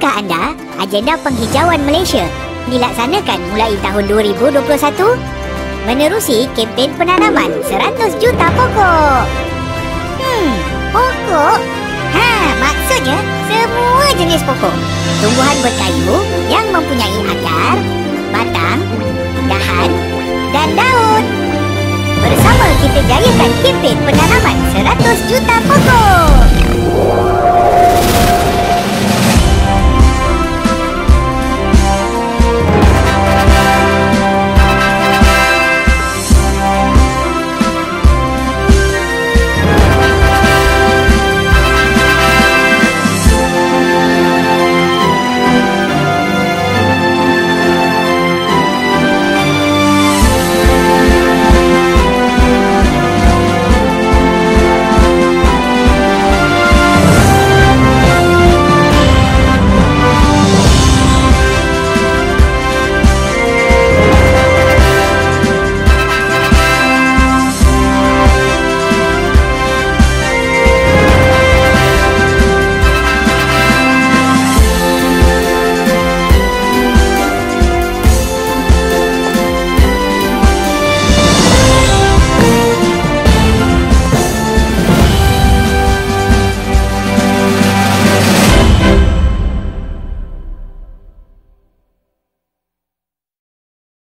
Tahukah anda agenda penghijauan Malaysia dilaksanakan mulai tahun 2021 menerusi kempen penanaman 100 juta pokok? Hmm, pokok? Ha, maksudnya semua jenis pokok. Tumbuhan berkayu yang mempunyai akar, batang, dahan dan daun. Bersama kita jayakan kempen penanaman 100 juta pokok.